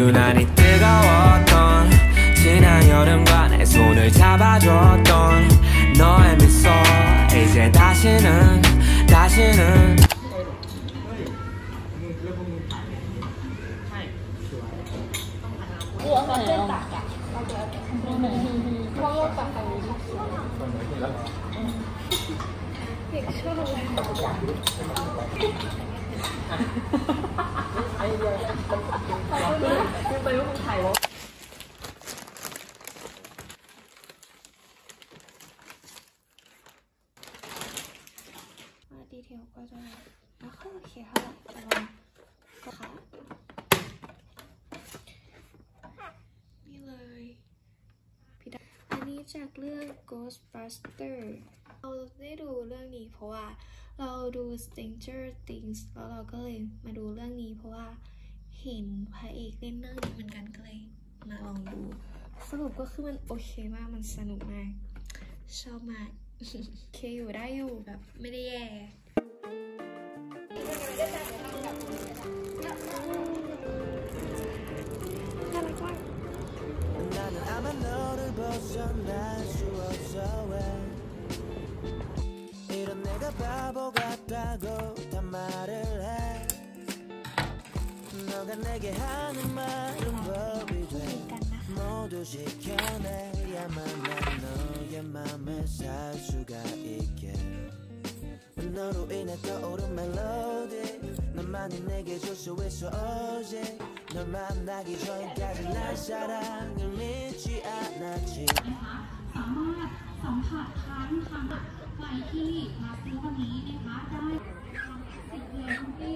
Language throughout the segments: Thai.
유난히 뜨거웠던 지난 여름과 내 손을 잡아줬던 너의 미소. 이제 다시는 다시는 ก็จะไม่ค่อยโอเคเท่าไหร่แต่ว่าก็ค่ะนี่เลยพี่ดาอันนี้จากเรื่อง Ghostbuster เราได้ดูเรื่องนี้เพราะว่าเราดู Stranger Things แล้วเราก็เลยมาดูเรื่องนี้เพราะว่าเห็นพระเอกเล่นเรื่องนี้เหมือนกันก็เลยมาลองดู สรุปก็คือมันโอเคมากมันสนุกมาก ชอบมากโอเคอยู่ได้อยู่แบบไม่ได้แย่ 나는 아마 너를 벗어날 수 없어 왜? 이런 내가 바보 같다고 다 말을 해. 너가 내게 하는 말은 법이 돼. 모두 지켜내야만 난 너의 맘을 살 수가 있게 너로 인해 떠오른 멜로디 너만이 내게 줄 수 있어 오직 널 만나기 전까지 난 사랑을 믿지 않았지 สามารถสัมผัสทั้งทางใครที่มาซื้อวันนี้นะคะได้สิบเพลงที่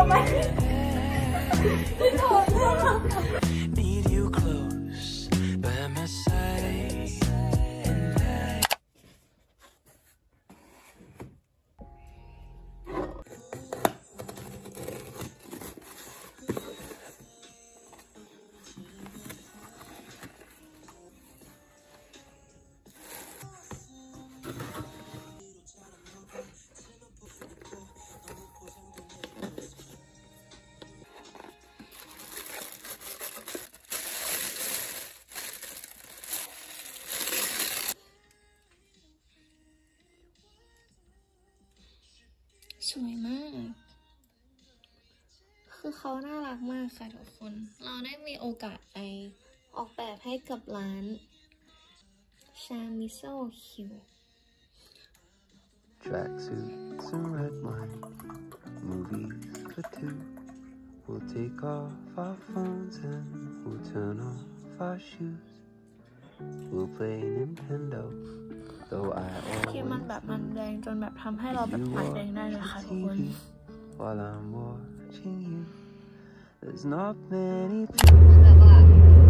Oh my. สวยมาก คือเขาน่ารักมากค่ะทุกคน เราได้มีโอกาสไปออกแบบให้กับร้านชามิโซคิว Tracksuits and red wine, movies for two. We'll take off our phones and we'll turn off our shoes. We'll play Nintendo, though I ที่มัน always แบบมันแดงจนแบบทำให้เราแบบ you ปัดแดงได้เลยค่ะทุกคน TV while I'm watching you. There's not many แ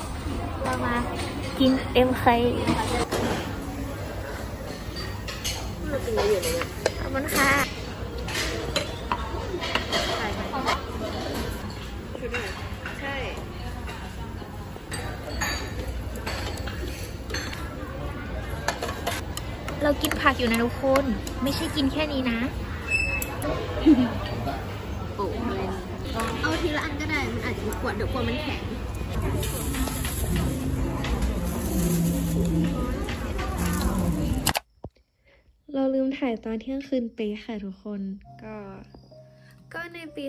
นผักเล็กค่ะเรามากินเอ็มไคขอบคุณค่ะใช่เรากินผักอยู่นะทุกคน ไม่ใช่กินแค่นี้นะโอ้เอาทีละอันก็ได้ มันอาจจะกวดเดี๋ยวกลัวมันแข็ง เราลืมถ่ายตอนเที่ยงคืนเป๊ะค่ะทุกคนก็ ก็ในปี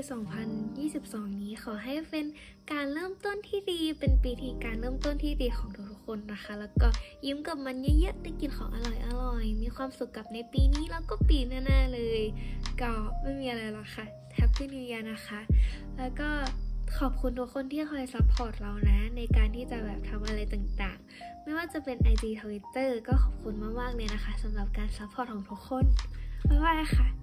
2022 นี้ขอให้เป็นการเริ่มต้นที่ดี เป็นปีที่การเริ่มต้นที่ดีของทุกๆคนนะคะ แล้วก็ยิ้มกับมันเยอะๆได้กินของอร่อยๆ มีความสุขกับในปีนี้แล้วก็ปีหน้าๆเลย ก็ไม่มีอะไรหรอกค่ะ Happy New Year นะคะ แล้วก็ ขอบคุณทุกคนที่คอย support เรานะ ในการที่จะแบบทำอะไรต่างๆ ไม่ว่าจะเป็น IG Twitter ก็ขอบคุณมากๆเลยนะคะสำหรับการ support ของทุกคนบ๊ายบายค่ะ